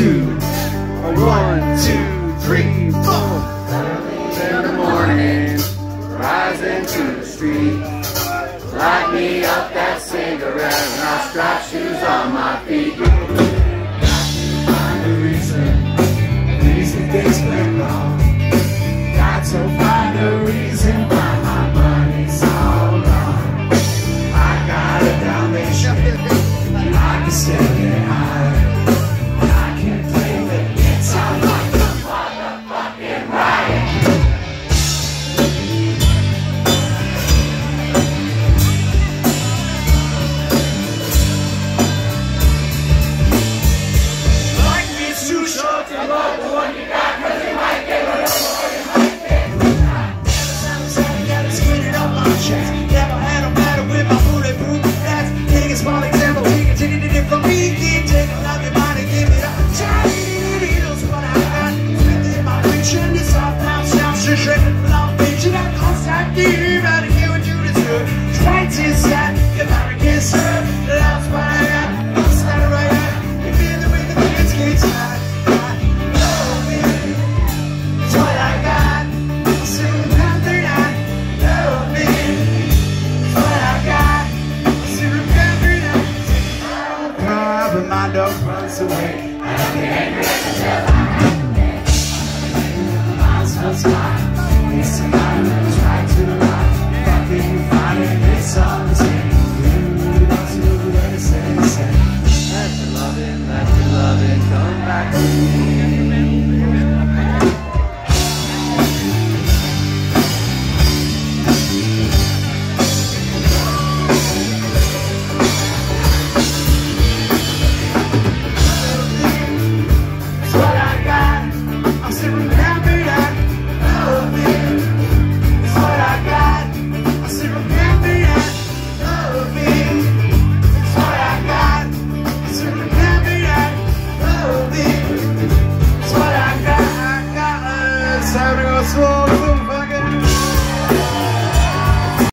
two, one, two, three, four. Early in the morning, rising to the street. Light me up that cigarette and I'll strap shoes on my feet. Take love Away. I don't get angry at myself. You're so,